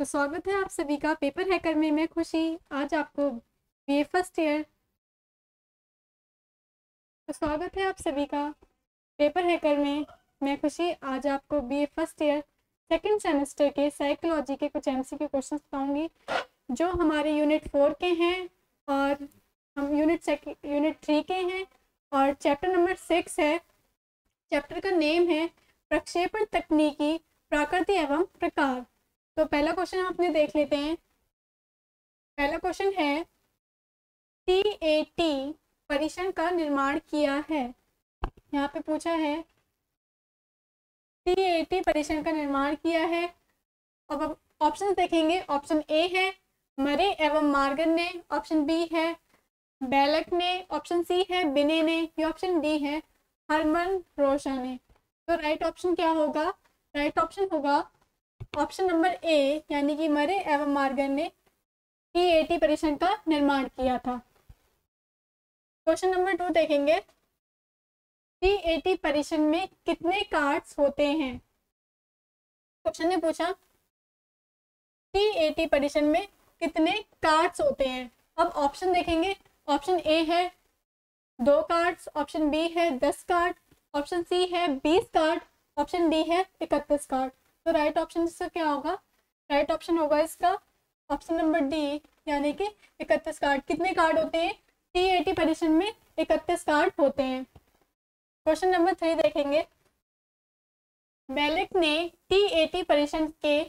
तो स्वागत है आप सभी का पेपर हैकर में। मैं खुशी। आज आपको बी फ़र्स्ट ईयर तो स्वागत है आप सभी का पेपर हैकर में। मैं खुशी। आज आपको B first year second semester के साइकोलॉजी के कुछ एमसीक्यू क्वेश्चंस बताऊँगी जो हमारे यूनिट फोर के हैं और हम यूनिट यूनिट थ्री के हैं और चैप्टर नंबर सिक्स है। चैप्टर का नेम है प्रक्षेपण तकनीकी प्राकृति एवं प्रकार। तो पहला क्वेश्चन हम अपने देख लेते हैं। पहला क्वेश्चन है टी ए टी परिषण का निर्माण किया है। यहाँ पे पूछा है टी ए टी परिषण का निर्माण किया है। अब ऑप्शन देखेंगे। ऑप्शन ए है, मरे एवं मार्गन ने। ऑप्शन बी है, बैलक ने। ऑप्शन सी है, बिने ने। या ऑप्शन डी है, हरमन रोशा ने। तो राइट ऑप्शन क्या होगा? राइट ऑप्शन होगा ऑप्शन नंबर ए, यानी कि मरे एवं मार्गन ने टी परीक्षण का निर्माण किया था। क्वेश्चन नंबर टू देखेंगे। टी परीक्षण में कितने कार्ड्स होते हैं? क्वेश्चन ने पूछा टी परीक्षण में कितने कार्ड्स होते हैं? अब ऑप्शन देखेंगे। ऑप्शन ए है दो कार्ड्स, ऑप्शन बी है दस कार्ड, ऑप्शन सी है बीस कार्ड, ऑप्शन डी है इकतीस कार्ड। तो राइट ऑप्शन इसका क्या होगा? राइट ऑप्शन होगा इसका ऑप्शन नंबर डी यानी कि इकतीस कार्ड कितने कार्ड होते हैं? टी एटी परीक्षण में इकतीस कार्ड होते हैं। क्वेश्चन नंबर थ्री देखेंगे। बेलिक ने टी एटी परीक्षण के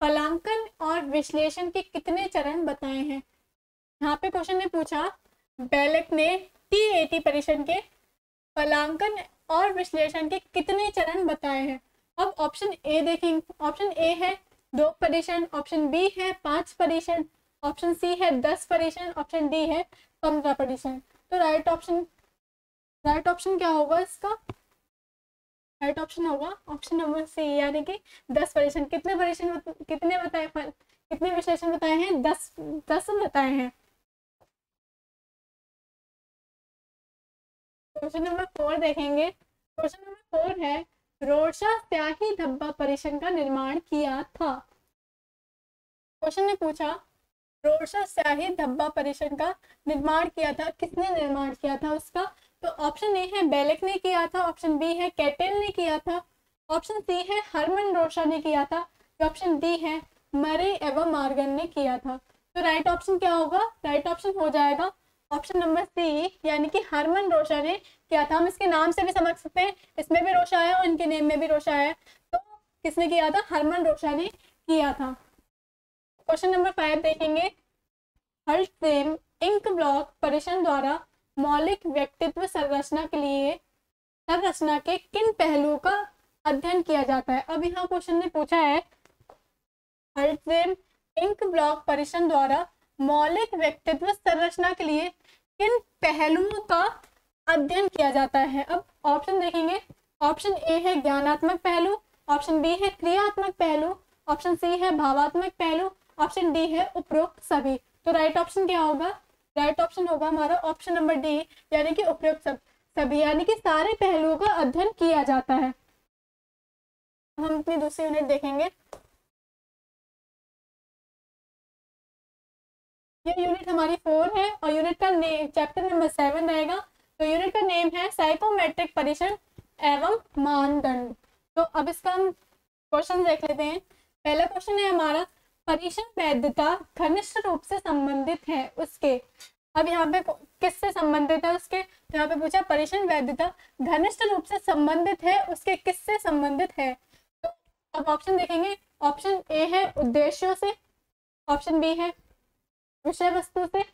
फलांकन और विश्लेषण के कितने चरण बताए हैं? यहाँ पे क्वेश्चन ने पूछा बेलिक ने टी एटी परीक्षण के फलांकन और विश्लेषण के कितने चरण बताए हैं? अब ऑप्शन ए देखेंगे। ऑप्शन ए है, दो परीक्षण ऑप्शन बी है, पाँच परीक्षण ऑप्शन सी है, दस परीक्षण ऑप्शन डी है, पंद्रह परीक्षण तो राइट ऑप्शन राइट ऑप्शन क्या होगा इसका? राइट ऑप्शन होगा। ऑप्शन नंबर सी यानी कि दस परीक्षण कितने परीक्षण कितने बताए, कितने विश्लेषण बताए हैं? दस दस बताए हैं। क्वेश्चन नंबर फोर देखेंगे। क्वेश्चन नंबर फोर है रोडशा स्याही धब्बा परिषद का निर्माण किया था। क्वेश्चन ने पूछा रोडशा स्याही धब्बा परिषद का निर्माण किया था, किसने निर्माण किया था उसका? तो ऑप्शन ए है बेलेक ने किया था, ऑप्शन बी है कैटेल ने किया था, ऑप्शन सी है हरमन रोशा ने किया था, ऑप्शन डी है मरे एवं मार्गन ने किया था। तो राइट ऑप्शन क्या होगा? राइट ऑप्शन हो जाएगा ऑप्शन नंबर सी यानी कि हरमन रोशा ने किया था। हम इसके नाम से भी समझ सकते हैं। इसमें भी रोशा है और इनके नेम में भी रोशा है तो किसने किया था? हरमन रोशा ने किया था। क्वेश्चन नंबर फाइव देखेंगे। हल्ट इंक ब्लॉक परिषद द्वारा मौलिक व्यक्तित्व संरचना के लिए संरचना के किन पहलुओं का अध्ययन किया जाता है? अब यहाँ क्वेश्चन ने पूछा है हल्ट इंक ब्लॉक परिषद द्वारा मौलिक व्यक्तित्व संरचना के लिए किन पहलुओं का अध्ययन किया जाता है। अब ऑप्शन देखेंगे। ऑप्शन ए है ज्ञानात्मक पहलू ऑप्शन बी है क्रियात्मक पहलू ऑप्शन सी है भावात्मक पहलू ऑप्शन डी है उपरोक्त सभी। तो राइट ऑप्शन क्या होगा? राइट ऑप्शन होगा हमारा ऑप्शन नंबर डी यानी कि उपरोक्त सब, सभी, यानी कि सारे पहलुओं का अध्ययन किया जाता है। हम अपनी दूसरी यूनिट देखेंगे। ये यूनिट हमारी फोर है और यूनिट का चैप्टर नंबर सेवन रहेगा। तो यूनिट का नेम है साइकोमेट्रिक परीक्षण एवं मानदंड। तो अब इसका हम क्वेश्चन देख लेते हैं। पहला क्वेश्चन है हमारा, परीक्षण वैधता घनिष्ठ रूप से संबंधित है उसके। अब यहाँ पे किससे संबंधित है उसके? तो यहाँ पे पूछा, परीक्षण वैधता घनिष्ठ रूप से संबंधित है उसके किससे संबंधित है? तो अब ऑप्शन देखेंगे। ऑप्शन ए है उद्देश्यों से ऑप्शन बी है विषय वस्तु से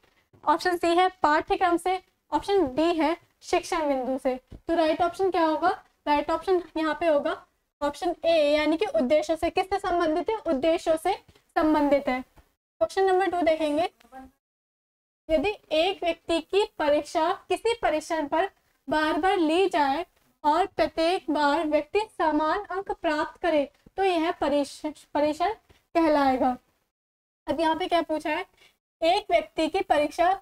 ऑप्शन सी है पाठ्यक्रम से ऑप्शन डी है शिक्षण बिंदु से। तो राइट ऑप्शन क्या होगा? राइट ऑप्शन यहाँ पे होगा। ऑप्शन ए यानी कि उद्देश्य से। किससे संबंधित है? उद्देश्यों से संबंधित है। क्वेश्चन नंबर टू देखेंगे। यदि एक व्यक्ति की परीक्षा, किसी परीक्षण पर बार बार ली जाए और प्रत्येक बार व्यक्ति समान अंक प्राप्त करे तो यह परीक्षण कहलाएगा। अब यहाँ पे क्या पूछा है? एक व्यक्ति की परीक्षा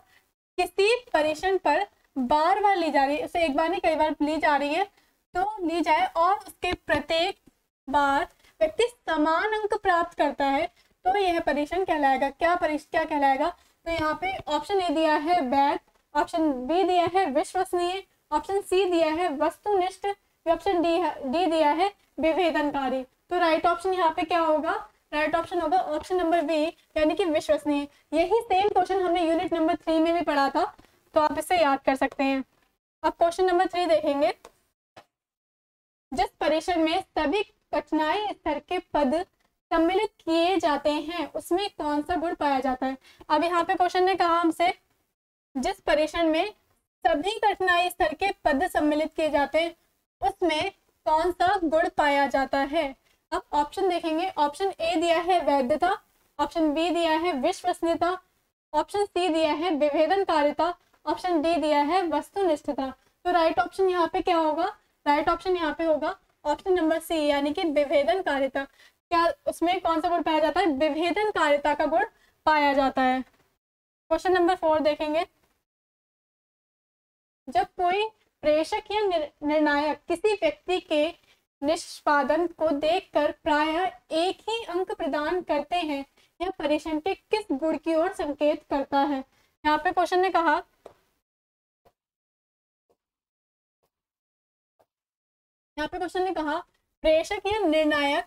किसी परीक्षण पर बार बार ली जा रही है, उसे एक बार नहीं, कई बार ली जा रही है तो ली जाए और उसके प्रत्येक बार व्यक्ति समान अंक प्राप्त करता है तो यह परीक्षण कहलाएगा। क्या परीक्षण क्या कहलाएगा? तो यहाँ पे ऑप्शन ए दिया है वैध ऑप्शन बी दिया है विश्वसनीय ऑप्शन सी दिया है वस्तुनिष्ठ ऑप्शन डी डी दिया है विभेदनकारी। तो राइट ऑप्शन यहाँ पे क्या होगा? राइट ऑप्शन होगा ऑप्शन नंबर बी यानी कि विश्वसनीय। यही सेम क्वेश्चन हमने यूनिट नंबर थ्री में भी पढ़ा था तो आप इसे याद कर सकते हैं। अब क्वेश्चन नंबर थ्री देखेंगे। जिस परीक्षण में सभी कठिनाई स्तर के पद सम्मिलित किए जाते हैं, उसमें कौन सा गुण पाया जाता है? अब यहाँ पे क्वेश्चन ने कहा हमसे, जिस परीक्षण में सभी कठिनाई स्तर के पद सम्मिलित किए जाते हैं, उसमें कौन सा गुण पाया जाता है? अब ऑप्शन देखेंगे। ऑप्शन ए दिया है वैधता ऑप्शन बी दिया है विश्वसनीयता ऑप्शन सी दिया है विभेदनकारिता ऑप्शन डी दिया है वस्तुनिष्ठता। तो राइट ऑप्शन यहाँ पे क्या होगा? राइट ऑप्शन यहाँ पे होगा ऑप्शन नंबर सी यानी कि विभेदनकारिता। क्या उसमें कौन सा गुण पाया जाता है? विभेदनकारिता का गुण पाया जाता है। क्वेश्चन नंबर फोर देखेंगे। जब कोई प्रेषक या निर्णायक किसी व्यक्ति के निष्पादन को देखकर प्राय एक ही अंक प्रदान करते हैं। यह परीक्षण के किस गुण की ओर संकेत करता है? यहाँ पे क्वेश्चन ने कहा, यहाँ पे क्वेश्चन ने कहा, प्रेषक या निर्णायक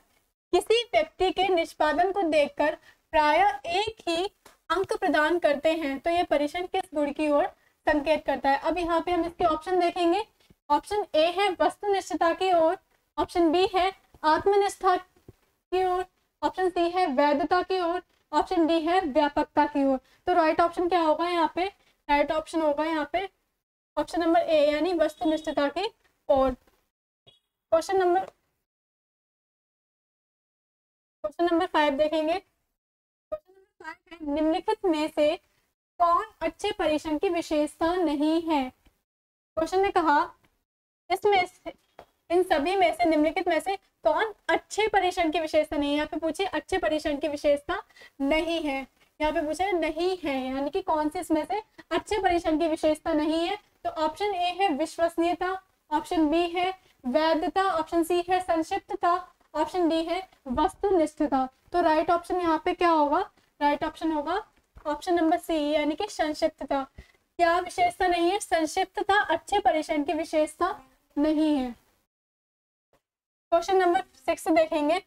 किसी व्यक्ति के निष्पादन को देखकर प्राय एक ही अंक प्रदान करते हैं। तो यह परीक्षण किस गुण की ओर संकेत करता है? अब यहाँ पे हम इसके ऑप्शन देखेंगे। ऑप्शन ए है वस्तुनिष्ठता की ओर। ऑप्शन बी है आत्मनिष्ठा की ओर, ऑप्शन सी है वैधता की ओर, ऑप्शन डी है व्यापकता की ओर। तो राइट ऑप्शन क्या होगा यहाँ पे? राइट ऑप्शन होगा यहाँ पे ऑप्शन नंबर ए यानी वस्तुनिष्ठता की ओर। Question number question number five देखेंगे। क्वेश्चन नंबर फाइव है, निम्नलिखित में से कौन अच्छे परीक्षण की विशेषता नहीं है? क्वेश्चन ने कहा, इसमें इन सभी में से, निम्नलिखित में से कौन अच्छे परीक्षण की विशेषता नहीं है? यहाँ पे पूछे अच्छे परीक्षण की विशेषता नहीं है। यहाँ पे पूछे नहीं है। यानी कि कौन सी इसमें से अच्छे परीक्षण की विशेषता नहीं है? तो ऑप्शन ए है विश्वसनीयता ऑप्शन बी है वैधता ऑप्शन सी है संक्षिप्तता ऑप्शन डी है वस्तुनिष्ठता। तो राइट ऑप्शन यहाँ पे क्या होगा? राइट ऑप्शन होगा ऑप्शन नंबर सी यानी कि संक्षिप्तता। क्या विशेषता नहीं है? संक्षिप्तता, अच्छे परीक्षण की विशेषता नहीं है। क्वेश्चन नंबर सिक्स देखेंगे।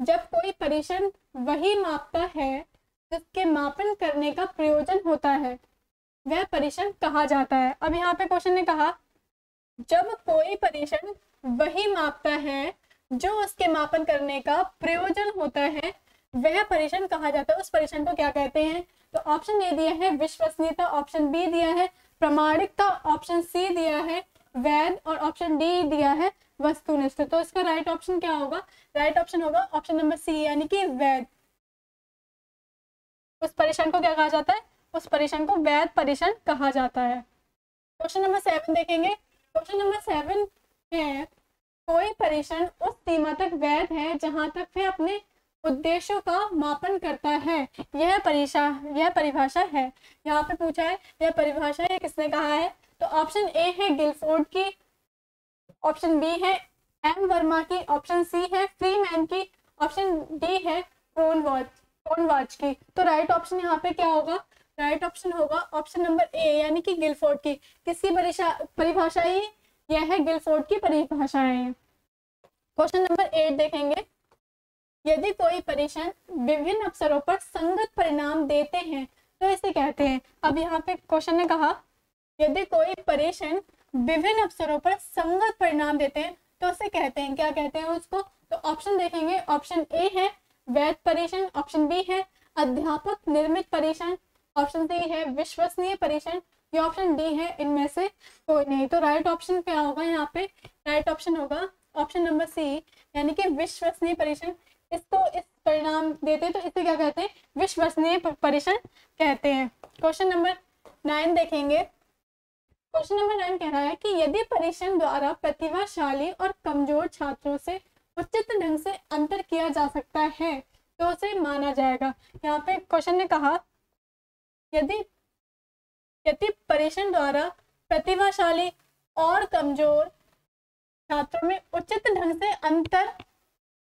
जब कोई परीक्षण वही मापता है, जिसके मापन करने का प्रयोजन होता है, वह परीक्षण कहा जाता है। अब यहाँ पे क्वेश्चन ने कहा, जब कोई परीक्षण वही मापता है, जो उसके मापन करने का प्रयोजन होता है, वह परीक्षण कहा जाता है। उस परीक्षण को क्या कहते हैं? तो ऑप्शन ए दिया है, विश्वसनीयता ऑप्शन बी दिया है, प्रमाणिकता ऑप्शन सी दिया है वैध और ऑप्शन डी दिया है वस्तुनिष्ठ। तो इसका राइट ऑप्शन क्या होगा? राइट ऑप्शन होगा ऑप्शन नंबर सी यानी कि वैध। उस परीक्षण को क्या कहा जाता है? उस परीक्षण को वैध परीक्षण कहा जाता है। क्वेश्चन नंबर सेवन देखेंगे। क्वेश्चन नंबर सेवन है, कोई परीक्षण उस सीमा तक वैध है जहाँ तक वह अपने उद्देश्यों का मापन करता है। यह परिभाषा यह परिभाषा है। यहाँ पे पूछा है, यह परिभाषा है, किसने कहा है? तो ऑप्शन ए है गिलफोर्ड की ऑप्शन बी है एम वर्मा की ऑप्शन सी है फ्री मैन की ऑप्शन डी है वॉच की। तो राइट ऑप्शन यहाँ पे क्या होगा? राइट ऑप्शन होगा ऑप्शन नंबर ए यानी कि गिलफोर्ड की। किसकी परिभाषा ही यह है गिलफोर्ड की परिभाषा है क्वेश्चन नंबर एट देखेंगे। यदि कोई परीक्षण विभिन्न अवसरों पर संगत परिणाम देते हैं तो इसे कहते हैं। अब यहाँ पे क्वेश्चन ने कहा यदि कोई परीक्षण विभिन्न अवसरों पर संगत परिणाम देते हैं तो उसे कहते हैं, क्या कहते हैं उसको? तो ऑप्शन देखेंगे। ऑप्शन ए है, वैध परीक्षण ऑप्शन बी है, अध्यापक निर्मित परीक्षण ऑप्शन सी है, विश्वसनीय परीक्षण या ऑप्शन डी है, इनमें से कोई नहीं। तो राइट ऑप्शन क्या होगा यहाँ पे? राइट ऑप्शन होगा। ऑप्शन नंबर सी यानी कि विश्वसनीय परीक्षण इसको इस परिणाम देते हैं तो इसे क्या कहते हैं? विश्वसनीय परीक्षण कहते हैं। क्वेश्चन नंबर नाइन देखेंगे। क्वेश्चन नंबर नाइन कह रहा है कि यदि परीक्षण द्वारा प्रतिभाशाली और कमज़ोर छात्रों से उचित ढंग से अंतर किया जा सकता है तो उसे माना जाएगा। यहाँ पे क्वेश्चन ने कहा, यदि यदि परीक्षण द्वारा प्रतिभाशाली और कमज़ोर छात्रों में उचित ढंग से अंतर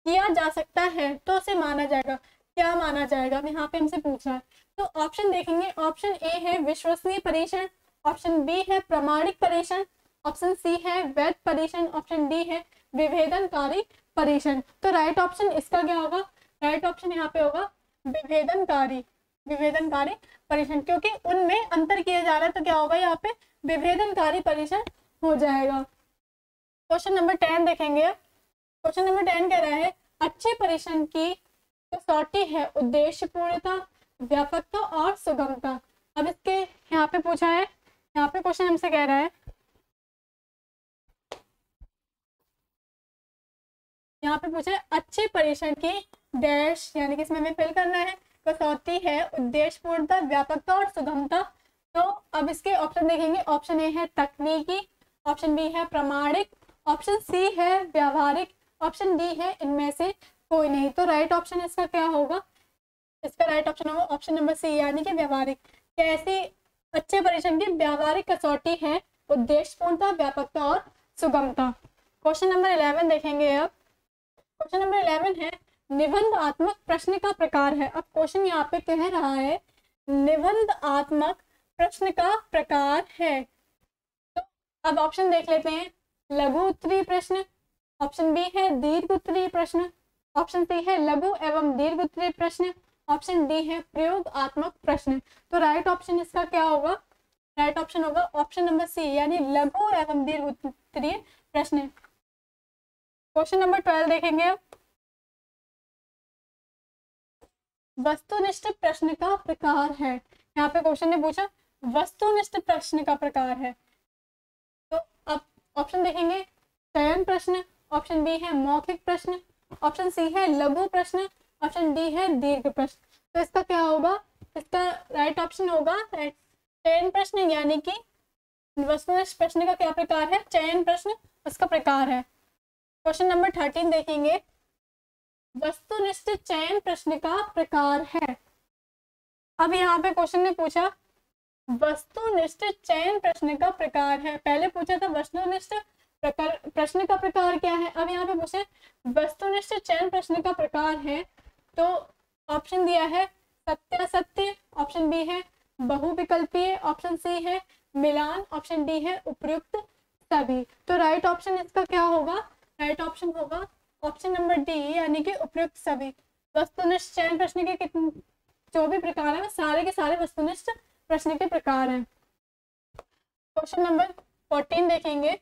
किया जा सकता है तो उसे माना जाएगा। क्या माना जाएगा? यहाँ पे हमसे पूछा है। तो ऑप्शन देखेंगे। ऑप्शन ए है विश्वसनीय परीक्षण। ऑप्शन बी है प्रमाणिक परीक्षण ऑप्शन सी है वैध परीक्षण ऑप्शन डी है विभेदनकारी परीक्षण तो राइट ऑप्शन इसका क्या होगा? राइट ऑप्शन यहाँ पे होगा विभेदनकारी विभेदनकारी परीक्षण क्योंकि उनमें अंतर किया जा रहा है तो क्या होगा यहाँ पे? विभेदनकारी परीक्षण हो जाएगा। क्वेश्चन नंबर टेन देखेंगे क्वेश्चन नंबर टेन कह रहा है, अच्छे परीक्षण की कसौटी तो है उद्देश्य पूर्णता व्यापकता और सुगमता। अब इसके यहाँ पे पूछा है यहाँ पे क्वेश्चन हमसे कह रहा है। यहाँ पे पूछा है, अच्छे परीक्षण की डैश यानी कि इसमें हमें फिल करना है, कसौटी है, उद्देश्य पूर्णता, व्यापकता और सुगमता। तो अब इसके ऑप्शन देखेंगे। ऑप्शन ए है तकनीकी ऑप्शन बी है प्रमाणिक ऑप्शन सी है व्यावहारिक ऑप्शन डी है इनमें से कोई नहीं। तो राइट ऑप्शन इसका क्या होगा? इसका राइट ऑप्शन होगा ऑप्शन नंबर सी यानी कि व्यवहारिक। कैसी अच्छे परीक्षण की व्यावहारिक कसौटी है उद्देश्य पूर्णता व्यापकता और सुगमता। क्वेश्चन नंबर इलेवन देखेंगे अब। क्वेश्चन नंबर इलेवन है निबंधात्मक प्रश्न का प्रकार है। अब क्वेश्चन यहाँ पे कह रहा है, निबंध आत्मक प्रश्न का प्रकार है। तो अब ऑप्शन देख लेते हैं। लघु उत्तरीय प्रश्न ऑप्शन बी है दीर्घ उत्तरीय प्रश्न ऑप्शन सी है लघु एवं दीर्घ उत्तरीय प्रश्न। ऑप्शन डी है, प्रयोगात्मक प्रश्न। तो राइट ऑप्शन इसका क्या होगा? राइट ऑप्शन होगा ऑप्शन नंबर सी यानी लघु एवं दीर्घ उत्तरीय प्रश्न। क्वेश्चन नंबर ट्वेल्व देखेंगे वस्तुनिष्ठ प्रश्न का प्रकार है। यहाँ पे क्वेश्चन ने पूछा, वस्तुनिष्ठ प्रश्न का प्रकार है। तो अब ऑप्शन देखेंगे, चयन प्रश्न ऑप्शन बी है मौखिक प्रश्न ऑप्शन सी है लघु प्रश्न ऑप्शन डी है दीर्घ प्रश्न। तो इसका क्या होगा? इसका राइट ऑप्शन होगा चयन प्रश्न यानी कि वस्तुनिष्ठ प्रश्न का क्या प्रकार है? चयन प्रश्न उसका प्रकार है। क्वेश्चन नंबर थर्टीन देखेंगे। वस्तुनिष्ठ चयन प्रश्न का प्रकार है। अब यहाँ पे क्वेश्चन ने पूछा वस्तुनिष्ठ चयन प्रश्न का प्रकार है। पहले पूछा था वस्तुनिष्ठ प्रकार, प्रश्न का प्रकार क्या है? अब यहाँ पे पूछे वस्तुनिष्ठ चयन प्रश्न का प्रकार है। तो ऑप्शन दिया है सत्य असत्य ऑप्शन बी है बहुविकल्पीय ऑप्शन सी है मिलान ऑप्शन डी है उपयुक्त, सभी। तो राइट ऑप्शन इसका क्या होगा? राइट ऑप्शन होगा ऑप्शन नंबर डी यानी कि उपयुक्त सभी। वस्तुनिष्ठ चयन प्रश्न के कितने, जो भी प्रकार है, सारे के सारे वस्तुनिष्ठ प्रश्न के प्रकार हैं। क्वेश्चन नंबर फोर्टीन देखेंगे।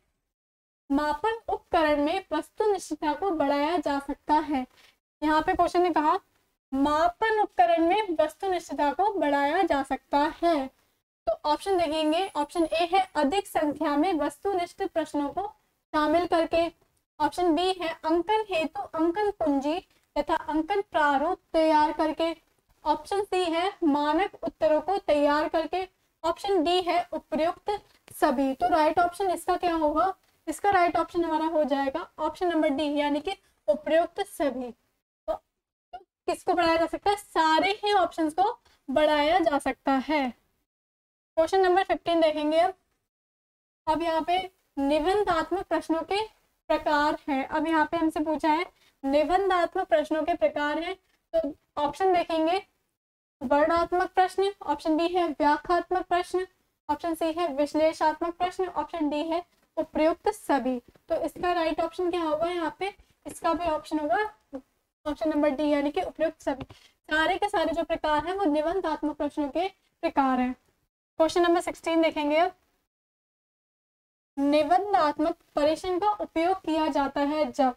मापन उपकरण में वस्तुनिष्ठता को बढ़ाया जा सकता है। यहाँ पे क्वेश्चन ने कहा, मापन उपकरण में वस्तु वस्तुनिष्ठता को बढ़ाया जा सकता है। तो ऑप्शन देखेंगे। ऑप्शन ए है अधिक संख्या में वस्तुनिष्ठ प्रश्नों को शामिल करके। ऑप्शन बी है अंकन हेतु अंकन कुंजी तथा अंकन प्रारूप तैयार करके। ऑप्शन सी है मानक उत्तरों को तैयार करके। ऑप्शन डी है उपयुक्त सभी। तो राइट ऑप्शन इसका क्या होगा? इसका राइट ऑप्शन हमारा हो जाएगा। ऑप्शन नंबर डी यानी कि उपयुक्त सभी। किसको बढ़ाया जा सकता है? सारे ही ऑप्शंस को बढ़ाया जा सकता है। क्वेश्चन नंबर फिफ्टीन देखेंगे अब। अब यहाँ पे निबंधात्मक प्रश्नों के प्रकार है। अब यहाँ पे हमसे पूछा है, निबंधात्मक प्रश्नों के प्रकार है। तो ऑप्शन देखेंगे। वर्णात्मक प्रश्न ऑप्शन बी है व्याख्यात्मक प्रश्न ऑप्शन सी है विश्लेषात्मक प्रश्न ऑप्शन डी है उपयुक्त सभी। तो इसका राइट ऑप्शन क्या होगा यहाँ पे? इसका भी ऑप्शन होगा ऑप्शन नंबर डी, यानी कि उपयुक्त सभी। सारे के सारे जो प्रकार है, वो निबंधात्मक प्रश्नों के प्रकार है। क्वेश्चन नंबर सिक्सटीन देखेंगे अब। निबंधात्मक परीक्षण का उपयोग किया जाता है जब।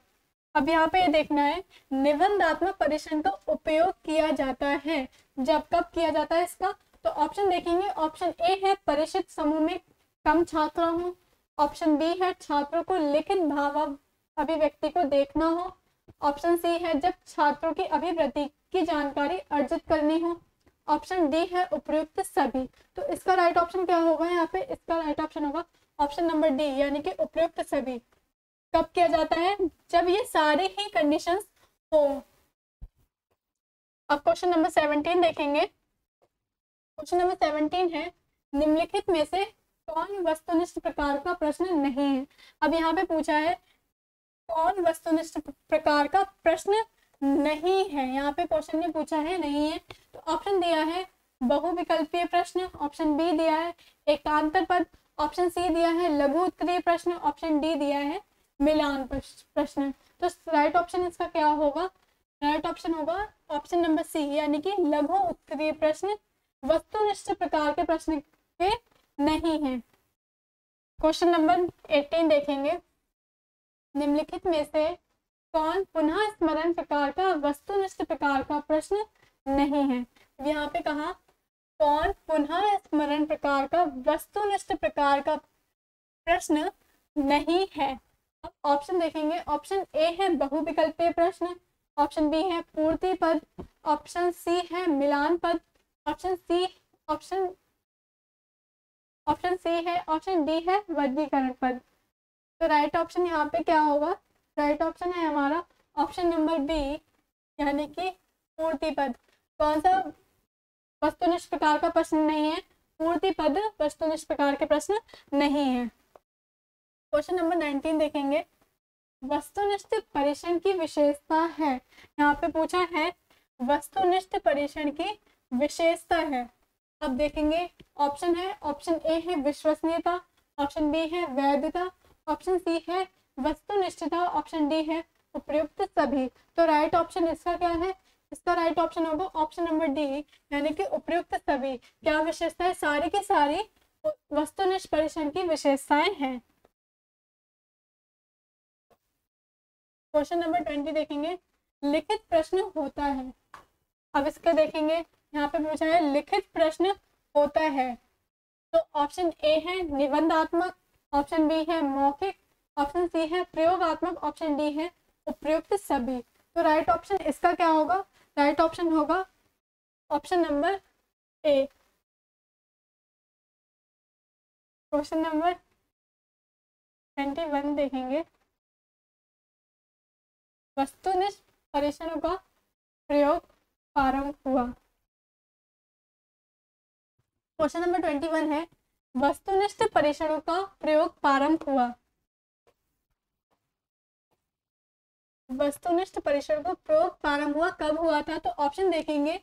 अब यहाँ पे देखना है, निबंधात्मक परीक्षण का उपयोग किया जाता है। जब कब किया जाता है इसका? तो ऑप्शन देखेंगे। ऑप्शन ए है परिचित समूह में कम छात्र हो। ऑप्शन बी है, छात्रों को लिखित भाव अभिव्यक्ति को देखना हो। ऑप्शन सी है जब छात्रों की अभिवृद्धि की जानकारी अर्जित करनी हो। ऑप्शन डी है उपयुक्त सभी। तो इसका राइट ऑप्शन क्या होगा यहाँ पे? इसका राइट ऑप्शन होगा ऑप्शन नंबर डी यानी कि उपयुक्त सभी। कब किया जाता है? जब ये सारे ही कंडीशंस हो। अब क्वेश्चन नंबर सेवनटीन देखेंगे। क्वेश्चन नंबर सेवनटीन है, निम्नलिखित में से कौन वस्तुनिष्ठ प्रकार का प्रश्न नहीं है? अब यहाँ पे पूछा है कौन वस्तुनिष्ठ प्रकार का प्रश्न नहीं है? यहाँ पे क्वेश्चन ने पूछा है, नहीं है। तो ऑप्शन दिया है, बहुविकल्पीय प्रश्न ऑप्शन बी दिया है, एकांतर पद ऑप्शन सी दिया है लघु उत्तरीय प्रश्न ऑप्शन डी दिया है, मिलान प्रश्न। तो राइट ऑप्शन इसका क्या होगा? राइट ऑप्शन होगा ऑप्शन नंबर सी यानी कि लघु उत्तरीय प्रश्न, वस्तुनिष्ठ प्रकार के प्रश्न के नहीं है। क्वेश्चन नंबर 18 देखेंगे। निम्नलिखित में से कौन पुनः स्मरण प्रकार का, वस्तुनिष्ठ प्रकार का प्रश्न नहीं है? यहाँ पे कहा, कौन पुनः स्मरण प्रकार का, वस्तुनिष्ठ प्रकार का प्रश्न नहीं है? अब ऑप्शन देखेंगे। ऑप्शन ए है बहुविकल्पीय प्रश्न। ऑप्शन बी है पूर्ति पद। ऑप्शन सी है मिलान पद। Option C option option C है ऑप्शन डी है वर्गीकरण पद। तो राइट ऑप्शन यहाँ पे क्या होगा? राइट ऑप्शन है हमारा ऑप्शन नंबर बी यानी कि पूर्ति पद। कौन सा वस्तुनिष्ठ प्रकार का प्रश्न नहीं है? पूर्ति पद वस्तुनिष्ठ प्रकार के प्रश्न नहीं है। क्वेश्चन नंबर नाइनटीन देखेंगे। वस्तुनिष्ठ परीक्षण की विशेषता है। यहाँ पे पूछा है, वस्तुनिष्ठ परीक्षण की विशेषता है। अब देखेंगे ऑप्शन है ऑप्शन ए है विश्वसनीयता ऑप्शन बी है वैधता ऑप्शन सी है वस्तुनिष्ठता ऑप्शन डी है, उपयुक्त सभी। तो राइट ऑप्शन इसका क्या है? इसका राइट ऑप्शन होगा ऑप्शन नंबर डी यानी कि उपयुक्त सभी। क्या विशेषता है सारी की सारी वस्तुनिष्ठ परीक्षण की विशेषताएँ हैं। क्वेश्चन नंबर ट्वेंटी देखेंगे। लिखित प्रश्न होता है। अब इसका देखेंगे। यहाँ पे पूछा है, लिखित प्रश्न होता है। तो ऑप्शन ए है, निबंधात्मक ऑप्शन बी है मौखिक, ऑप्शन सी है प्रयोगात्मक, ऑप्शन डी है उपयुक्त सभी। तो राइट ऑप्शन इसका क्या होगा? राइट ऑप्शन होगा option number A question number twenty one देखेंगे। वस्तुनिष्ठ परीक्षणों का प्रयोग प्रारंभ हुआ। क्वेश्चन नंबर ट्वेंटी वन है। वस्तुनिष्ठ परीक्षणों का प्रयोग प्रारंभ हुआ। वस्तुनिष्ठ परीक्षण का प्रयोग प्रारंभ हुआ, कब हुआ था तो ऑप्शन देखेंगे।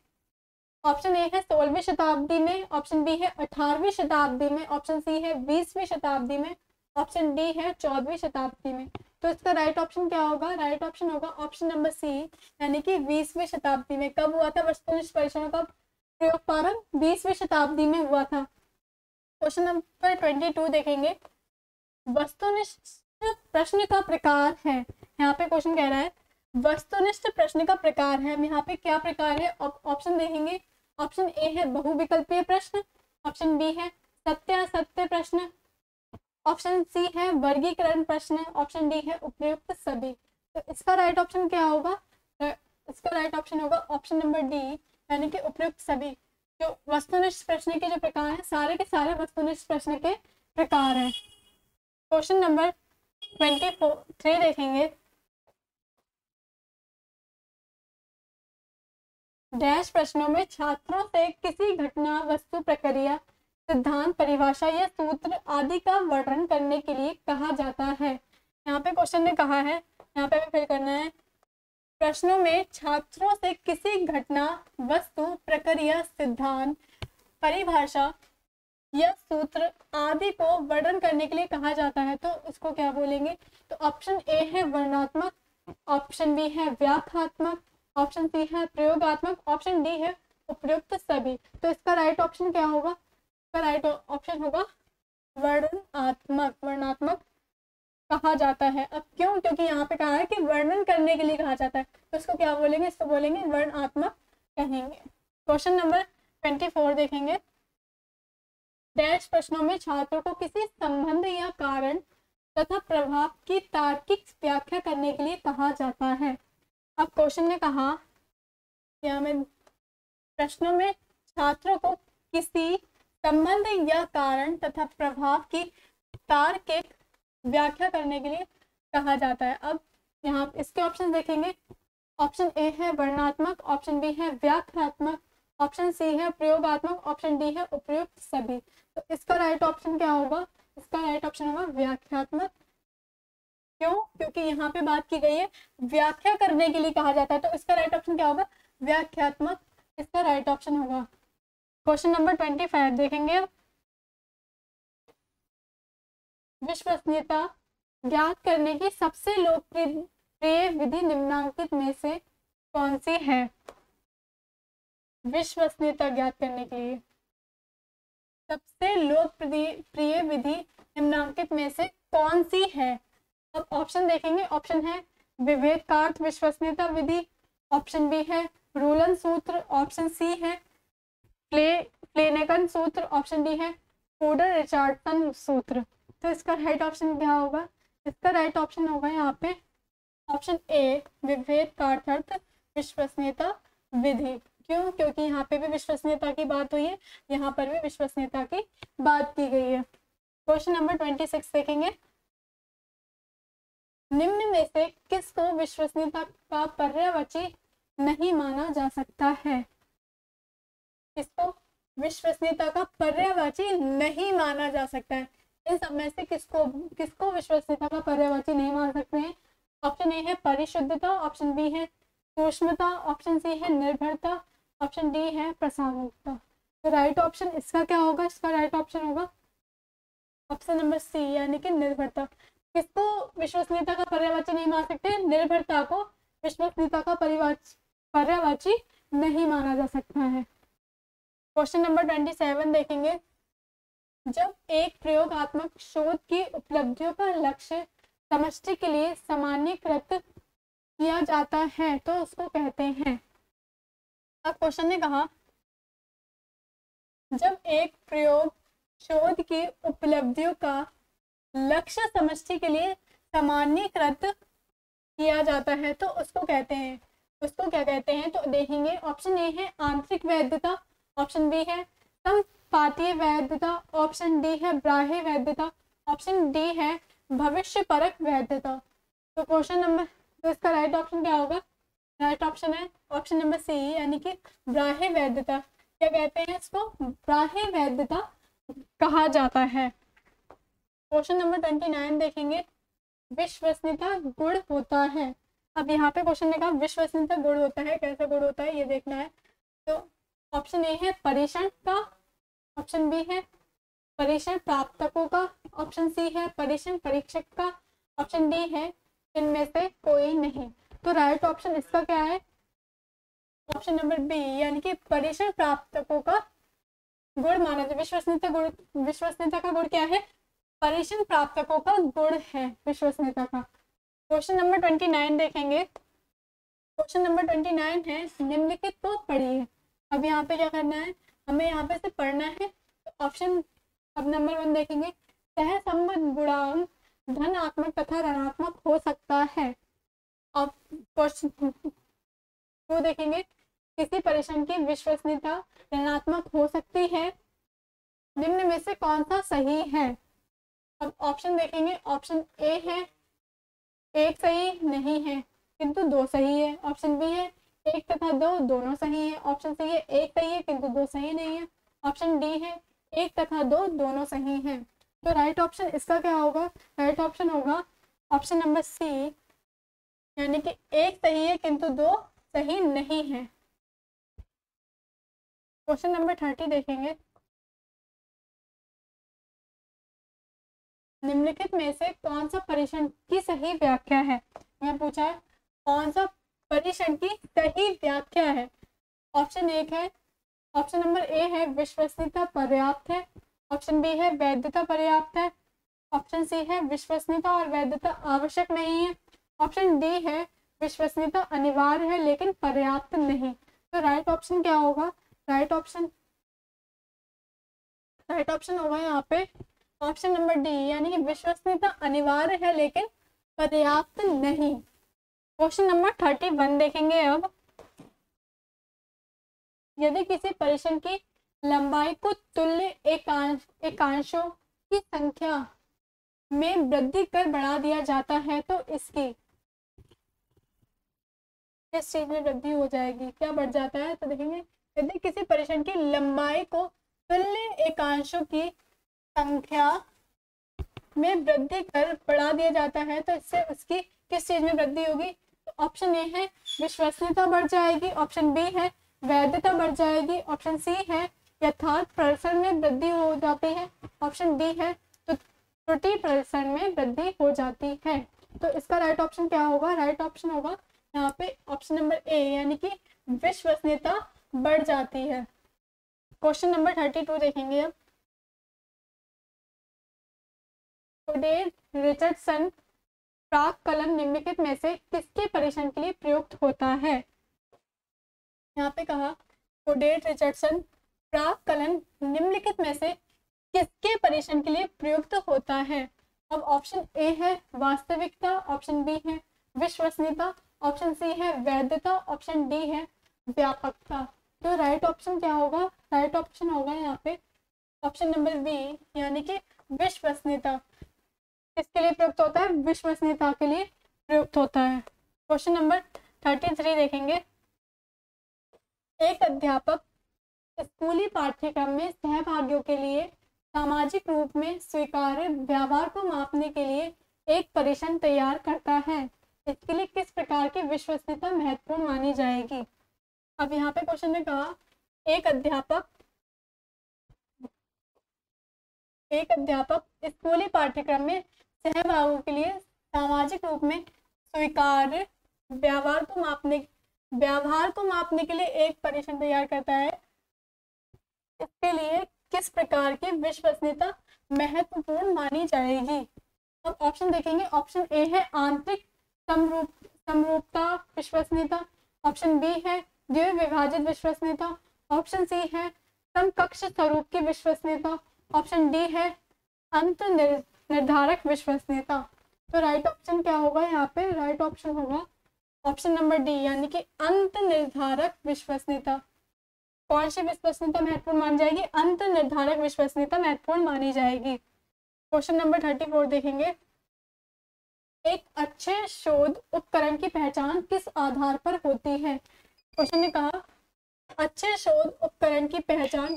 ऑप्शन ए है सोलहवीं शताब्दी में ऑप्शन बी है अठारहवीं शताब्दी में ऑप्शन सी है बीसवीं शताब्दी में ऑप्शन डी है चौदहवीं शताब्दी में। तो इसका राइट ऑप्शन क्या होगा? राइट ऑप्शन होगा ऑप्शन नंबर सी यानी कि बीसवीं शताब्दी में। कब हुआ था वस्तुनिष्ठ परीक्षण का प्रयोग प्रारंभ? बीसवीं शताब्दी में हुआ था। क्वेश्चन नंबर ट्वेंटी टू देखेंगे। वस्तुनिष्ठ प्रश्न का प्रकार है। यहाँ पे क्वेश्चन कह रहा है, वस्तुनिष्ठ प्रश्न का प्रकार है। हम यहाँ पे क्या प्रकार है? ऑप्शन देखेंगे। ऑप्शन ए है बहुविकल्पीय प्रश्न, ऑप्शन बी है सत्य असत्य प्रश्न, ऑप्शन सी है वर्गीकरण प्रश्न, ऑप्शन डी है उपयुक्त सभी। तो इसका राइट ऑप्शन क्या होगा? इसका राइट ऑप्शन होगा ऑप्शन नंबर डी यानी कि उपयुक्त सभी। जो वस्तुनिष्ठ प्रश्न के जो प्रकार हैं, सारे के सारे वस्तुनिष्ठ प्रश्न के प्रकार हैं। Question number twenty four three देखेंगे। डैश प्रश्नों में छात्रों से किसी घटना, वस्तु, प्रक्रिया, सिद्धांत, परिभाषा या सूत्र आदि का वर्णन करने के लिए कहा जाता है। यहाँ पे क्वेश्चन ने कहा है, यहाँ पे फिल करना है। प्रश्नों में छात्रों से किसी घटना, वस्तु, प्रक्रिया, सिद्धांत, परिभाषा या सूत्र आदि को वर्णन करने के लिए कहा जाता है तो उसको क्या बोलेंगे? तो ऑप्शन ए है वर्णात्मक ऑप्शन बी है व्याख्यात्मक ऑप्शन सी है प्रयोगात्मक ऑप्शन डी है उपयुक्त सभी। तो इसका राइट ऑप्शन क्या होगा? इसका राइट ऑप्शन होगा वर्णनात्मक वर्णात्मक। कहा जाता है। अब क्यों? क्योंकि यहाँ पे कहा है कि वर्णन करने के लिए कहा जाता है। तो इसको क्या बोलेंगे? इसको बोलेंगे वर्णात्मक कहेंगे। क्वेश्चन नंबर ट्वेंटी फोर देखेंगे। डैश प्रश्नों में छात्रों को किसी संबंध या कारण तथा प्रभाव की तार्किक व्याख्या करने के लिए कहा जाता है। अब क्वेश्चन ने कहा या मैं प्रश्नों में छात्रों को किसी संबंध या कारण तथा प्रभाव की तार्किक व्याख्या करने के लिए कहा जाता है। अब यहाँ इसके ऑप्शन देखेंगे। ऑप्शन ए है वर्णात्मक ऑप्शन बी है व्याख्यात्मक ऑप्शन सी है प्रयोगात्मक ऑप्शन डी है उपयुक्त सभी। तो इसका राइट ऑप्शन क्या होगा? इसका राइट ऑप्शन होगा व्याख्यात्मक। क्यों? क्योंकि यहाँ पे बात की गई है, व्याख्या करने के लिए कहा जाता है। तो इसका राइट ऑप्शन क्या होगा? व्याख्यात्मक। इसका राइट ऑप्शन होगा। क्वेश्चन नंबर ट्वेंटी फाइव देखेंगे अब विश्वसनीयता ज्ञात करने की सबसे लोकप्रिय विधि निम्नांकित में से कौन सी है? विश्वसनीयता ज्ञात करने के लिए। सबसे लोकप्रिय, प्रिय विधि निम्नांकित में से कौन सी है? अब ऑप्शन देखेंगे। ऑप्शन है विवेकार्थ विश्वसनीयता विधि। ऑप्शन बी है रूलन सूत्र। ऑप्शन सी है प्ले प्लेनेकन सूत्र। ऑप्शन डी है कोडर रिचार्डसन सूत्र। तो इसका राइट ऑप्शन क्या होगा? इसका राइट ऑप्शन होगा यहाँ पे ऑप्शन ए विभेद का अर्थ विश्वसनीयता विधि। क्यों? क्योंकि यहाँ पे भी विश्वसनीयता की बात हुई है, यहाँ पर भी विश्वसनीयता की बात की गई है। क्वेश्चन नंबर ट्वेंटी सिक्स देखेंगे। निम्न में से किसको विश्वसनीयता का पर्यावची नहीं माना जा सकता है? इसको विश्वसनीयता का पर्यावाची नहीं माना जा सकता है? इन सब में से किसको किसको विश्वसनीयता का पर्यावाची नहीं मान सकते हैं। ऑप्शन ए है परिशुद्धता ऑप्शन बी है सूक्ष्मता ऑप्शन सी है निर्भरता ऑप्शन डी है प्रसारणता। तो राइट ऑप्शन इसका क्या होगा? इसका राइट ऑप्शन होगा ऑप्शन नंबर सी यानी कि निर्भरता। किसको विश्वसनीयता का पर्यावाची नहीं मान सकते? निर्भरता को विश्वसनीयता का परिवाच पर्यावाची नहीं माना जा सकता है। क्वेश्चन नंबर ट्वेंटी सेवन देखेंगे। जब एक प्रयोगात्मक शोध की उपलब्धियों का लक्ष्य समष्टि के लिए सामान्यकृत किया जाता है तो उसको कहते हैं। अब क्वेश्चन ने कहा, जब एक प्रयोग शोध की उपलब्धियों का लक्ष्य समष्टि के लिए सामान्यकृत किया जाता है तो उसको कहते हैं। उसको क्या कहते हैं? तो देखेंगे, ऑप्शन ए है आंतरिक वैधता, ऑप्शन बी है पातीय वैधता ऑप्शन डी है ब्राह्य वैधता ऑप्शन डी है भविष्य परक वैधता। तो क्वेश्चन नंबर तो इसका राइट ऑप्शन क्या होगा? राइट ऑप्शन है ऑप्शन नंबर सी यानी कि ब्राह्य वैधता। क्या कहते हैं इसको? ब्राह्य वैधता कहा जाता है। क्वेश्चन नंबर ट्वेंटी नाइन देखेंगे। विश्वसनीयता गुण होता है। अब यहाँ पे क्वेश्चन ने कहा, विश्वसनीयता गुण होता है, कैसा गुण होता है, ये देखना है। तो ऑप्शन ए है परीक्षण का ऑप्शन बी है। परीक्षण प्राप्तकों का ऑप्शन सी है। परीक्षण परीक्षक का ऑप्शन डी है। इनमें से कोई नहीं। तो राइट ऑप्शन इसका क्या है? ऑप्शन नंबर बी यानी कि परीक्षण प्राप्तकों का गुण माना जाए विश्वसनीयता गुण, विश्वसनीयता का गुण क्या है? परीक्षण प्राप्तकों का गुण है विश्वसनीयता का। क्वेश्चन नंबर ट्वेंटी नाइन देखेंगे। क्वेश्चन नंबर ट्वेंटी नाइन है। निम्नलिखित तो पढ़िए। अब यहाँ पे क्या करना है? हमें यहाँ पे से पढ़ना है ऑप्शन अब नंबर वन देखेंगे। सह संबंध गुणांक धनात्मक तथा ऋणात्मक हो सकता है। क्वेश्चन टू देखेंगे। किसी परीक्षण की विश्वसनीयता ऋणात्मक हो सकती है। निम्न में से कौन सा सही है? अब ऑप्शन देखेंगे। ऑप्शन ए है। एक सही नहीं है, किंतु दो सही है। ऑप्शन बी है। एक तथा दो, दोनों सही है। ऑप्शन सी है, एक सही है किंतु दो सही नहीं है। ऑप्शन डी है, एक तथा दो, दोनों सही है। तो राइट ऑप्शन इसका क्या होगा? राइट ऑप्शन होगा ऑप्शन नंबर सी यानी कि एक सही है, किंतु दो सही नहीं है। क्वेश्चन नंबर थर्टी देखेंगे। निम्नलिखित में से कौन सा परीक्षण की सही व्याख्या है? मैं पूछा है, कौन सा परीक्षण की सही व्याख्या है? ऑप्शन एक है ऑप्शन नंबर ए है, विश्वसनीयता पर्याप्त है। ऑप्शन बी है, वैधता पर्याप्त है। ऑप्शन सी है, विश्वसनीयता और वैधता आवश्यक नहीं है। ऑप्शन डी है, विश्वसनीयता अनिवार्य है, लेकिन पर्याप्त नहीं। तो राइट ऑप्शन क्या होगा? राइट ऑप्शन राइट ऑप्शन होगा यहाँ पे। ऑप्शन नंबर डी यानी कि विश्वसनीयता अनिवार्य है, लेकिन पर्याप्त नहीं। क्वेश्चन नंबर थर्टी वन देखेंगे अब। यदि किसी परीक्षण की लंबाई को तुल्य एकांश एकांशों की संख्या में वृद्धि कर बढ़ा दिया जाता है तो इसकी किस चीज़ में वृद्धि हो जाएगी। क्या बढ़ जाता है? तो देखेंगे। यदि किसी परीक्षण की लंबाई को तुल्य एकांशों की संख्या में वृद्धि कर बढ़ा दिया जाता है तो इससे उसकी किस चीज़ में वृद्धि होगी? ऑप्शन ए है, विश्वसनीयता बढ़ जाएगी, ऑप्शन बी है, वैधता बढ़ जाएगी, ऑप्शन सी है, यथार्थ प्रदर्शन में वृद्धि हो जाती है, ऑप्शन डी है तो त्रुटि प्रदर्शन में वृद्धि हो जाती है। तो इसका राइट ऑप्शन क्या होगा? राइट ऑप्शन होगा, यहाँ पे ऑप्शन नंबर ए यानी कि विश्वसनीयता बढ़ जाती है। क्वेश्चन नंबर थर्टी टू देखेंगे अब। रिचर्डसन प्राक कलन निम्नलिखित में से किसके परीक्षण के लिए प्रयुक्त होता है? यहाँ पे कहा कोडेट रिचर्डसन, प्राक कलन निम्नलिखित में से किसके परीक्षण के लिए प्रयुक्त होता है? अब ऑप्शन ए है वास्तविकता, ऑप्शन बी है विश्वसनीयता, ऑप्शन सी है वैधता, ऑप्शन डी है व्यापकता। तो राइट ऑप्शन क्या होगा? राइट ऑप्शन होगा यहाँ पे ऑप्शन नंबर बी, यानी कि विश्वसनीयता। किसके लिए प्रयुक्त होता है? विश्वसनीयता के लिए प्रयुक्त होता है। क्वेश्चन नंबर थर्टी थ्री देखेंगे। एक अध्यापक स्कूली पाठ्यक्रम में सहभागियों के लिए सामाजिक रूप में स्वीकार्य व्यवहार को मापने के लिए एक परीक्षण तैयार करता है। इसके लिए किस प्रकार की विश्वसनीयता महत्वपूर्ण मानी जाएगी? अब यहाँ पे क्वेश्चन ने कहा, एक अध्यापक एक अध्यापक स्कूली पाठ्यक्रम में सहभागियों के लिए सामाजिक रूप में स्वीकार्य व्यवहार को मापने, व्यवहार को मापने के लिए एक परीक्षण तैयार करता है। इसके लिए किस प्रकार की विश्वसनीयता महत्वपूर्ण मानी जाएगी? अब ऑप्शन देखेंगे। ऑप्शन ए है आंतरिक समरूप, समरूपता, विश्वसनीयता। ऑप्शन बी है द्वि विभाजित विश्वसनीयता। ऑप्शन सी है समकक्ष स्वरूप की विश्वसनीयता। ऑप्शन डी है अंत निर्धारक विश्वसनीयता। तो राइट ऑप्शन क्या होगा यहाँ पे? राइट ऑप्शन होगा। ऑप्शन नंबर डी यानी कि अंत निर्धारक विश्वसनीयता। कौन सी विश्वसनीयता महत्वपूर्ण मानी जाएगी? अंत निर्धारक विश्वसनीयता महत्वपूर्ण मानी जाएगी। क्वेश्चन नंबर थर्टी फोर देखेंगे। एक अच्छे शोध उपकरण की पहचान किस आधार पर होती है? क्वेश्चन ने कहा, अच्छे शोध उपकरण की पहचान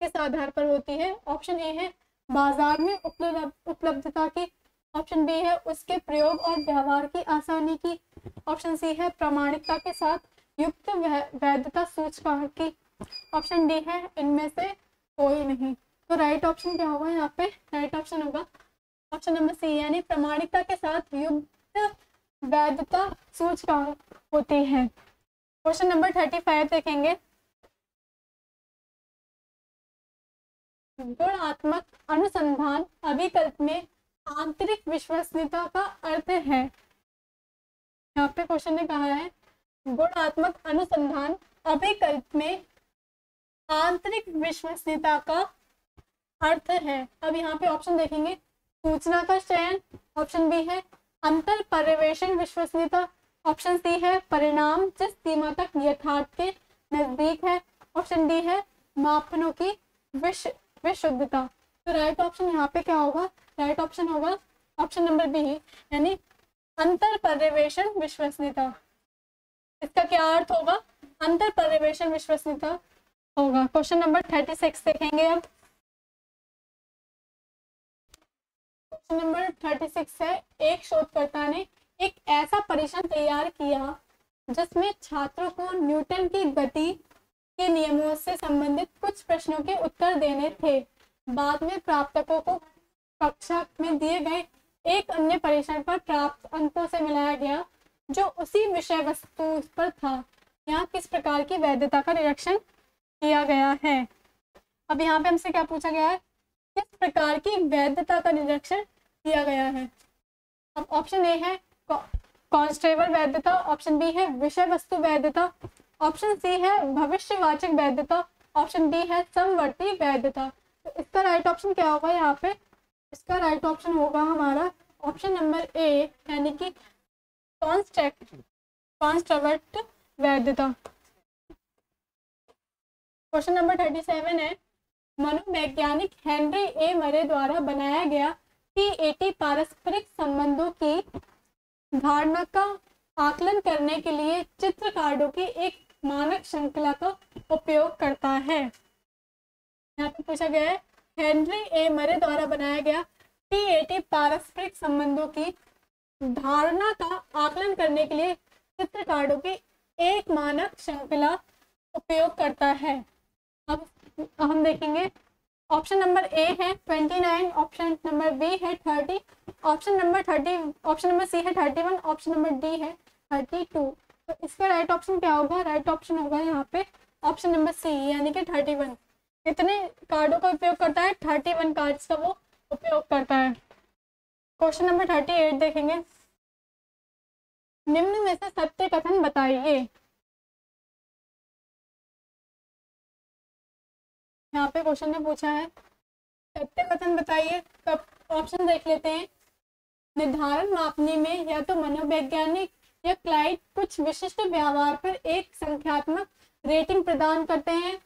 किस आधार पर होती है? ऑप्शन ए है बाज़ार में उपलब्धता की ऑप्शन बी है, उसके प्रयोग और व्यवहार की आसानी की ऑप्शन सी है, प्रामाणिकता के साथ युक्त वैधता सूचकांक की ऑप्शन डी है, इनमें से कोई नहीं। तो राइट ऑप्शन क्या होगा यहाँ पे? राइट ऑप्शन होगा। ऑप्शन नंबर सी यानी प्रमाणिकता के साथ युक्त वैधता सूचकांक होती है। क्वेश्चन नंबर थर्टी फाइव देखेंगे। गुणात्मक अनुसंधान अभिकल्प में आंतरिक विश्वसनीयता का अर्थ है। यहाँ पे क्वेश्चन ने कहा है, गुणात्मक अनुसंधान अभिकल्प में आंतरिक विश्वसनीयता का अर्थ है। अब यहाँ पे ऑप्शन देखेंगे, सूचना का चयन ऑप्शन बी है, अंतर पर्यवेक्षण विश्वसनीयता ऑप्शन सी है, परिणाम जिस सीमा तक यथार्थ के नज़दीक है ऑप्शन डी है, मापनों की विश्व विशुद्धता तो राइट ऑप्शन यहाँ पे क्या होगा? राइट ऑप्शन होगा ऑप्शन नंबर बी यानी अंतर पर्यवेक्षण विश्वसनीयता। इसका क्या अर्थ होगा? अंतर पर्यवेक्षण विश्वसनीयता होगा। क्वेश्चन नंबर थर्टी सिक्स देखेंगे अब। क्वेश्चन नंबर थर्टी सिक्स है। एक शोधकर्ता ने एक ऐसा परीक्षण तैयार किया जिसमें छात्रों को न्यूटन की गति के नियमों से संबंधित कुछ प्रश्नों के उत्तर देने थे। बाद में प्राप्तकों को कक्षा में दिए गए एक अन्य परीक्षण पर प्राप्त अंकों से मिलाया गया, जो उसी विषय वस्तु पर था। यहाँ किस प्रकार की वैधता का निरीक्षण किया गया है? अब यहाँ पे हमसे क्या पूछा गया है? किस प्रकार की वैधता का निरीक्षण किया गया है? अब ऑप्शन ए है कॉन्स्टेबल वैधता ऑप्शन बी है विषय वस्तु वैधता ऑप्शन सी है भविष्यवाचक वैधता ऑप्शन डी है समवर्ती वैधता। तो इसका राइट ऑप्शन क्या होगा यहाँ पे? इसका राइट ऑप्शन होगा हमारा ऑप्शन नंबर ए यानी कि कॉन्स्ट्रक्ट वैधता। क्वेश्चन नंबर थर्टी सेवन है, मनोवैज्ञानिक हेनरी ए मरे द्वारा बनाया गया टी एटी पारस्परिक संबंधों की धारणा का आकलन करने के लिए चित्र कार्डों की एक मानक श्रृंखला का उपयोग करता है। यहाँ पे पूछा गया है, हेनरी ए. मरे द्वारा बनाया गया पीएटी पारस्परिक संबंधों की धारणा का आकलन करने के लिए चित्र कार्डों की एक मानक श्रृंखला उपयोग करता है। अब हम देखेंगे, ऑप्शन नंबर ए है twenty nine, option number B है thirty, option number thirty, option number C है thirty one, option number D है थर्टी टू। तो इसका राइट ऑप्शन क्या होगा? राइट ऑप्शन होगा यहाँ पे ऑप्शन नंबर सी यानी कि थर्टी वन कितने कार्डों का उपयोग करता है? थर्टी वन कार्ड्स का वो उपयोग करता है। क्वेश्चन नंबर थर्टी एट देखेंगे। निम्न में से सत्य कथन बताइए। यहाँ पे क्वेश्चन में पूछा है। सत्य कथन बताइए। ऑप्शन देख लेते हैं। निर्धारण मापने में या तो मनोवैज्ञानिक या क्लाइड कुछ विशिष्ट व्यवहार पर एक संख्यात्मक रेटिंग प्रदान करते हैं।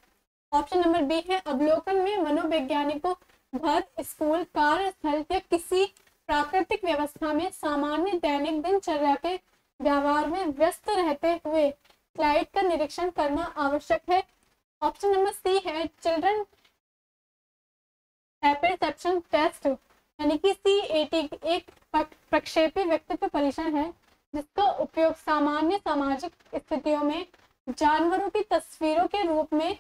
ऑप्शन नंबर बी है, अवलोकन में मनोवैज्ञानिक, घर, स्कूल कार्यस्थल या किसी प्राकृतिक व्यवस्था में सामान्य दैनिक दिनचर्या के व्यवहार में व्यस्त रहते हुए क्लाइड का निरीक्षण करना आवश्यक है। ऑप्शन नंबर सी है चिल्ड्रन एपेरसेप्शन टेस्ट यानी कि सी एक प्रक्षेपी व्यक्तित्व परीक्षण है। जिसका उपयोग सामान्य सामाजिक स्थितियों में जानवरों की तस्वीरों के रूप में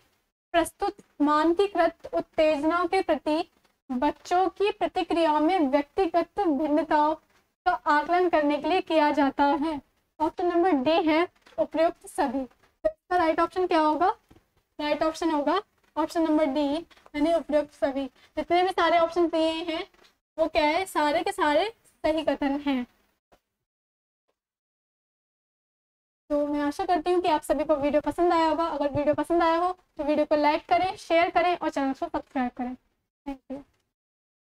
प्रस्तुत मानकीकृत उत्तेजनाओं के प्रति, बच्चों की प्रतिक्रियाओं में व्यक्तिगत भिन्नताओं का आकलन करने के लिए किया जाता है। ऑप्शन नंबर डी है उपयुक्त सभी। तो इसका राइट ऑप्शन क्या होगा? राइट ऑप्शन होगा। ऑप्शन नंबर डी यानी उपयुक्त सभी। जितने भी सारे ऑप्शन दिए हैं, वो क्या है? सारे के सारे सही कथन हैं। तो मैं आशा करती हूँ कि आप सभी को वीडियो पसंद आया होगा। अगर वीडियो पसंद आया हो तो वीडियो को लाइक करें, शेयर करें और चैनल को सब्सक्राइब करें। Thank you.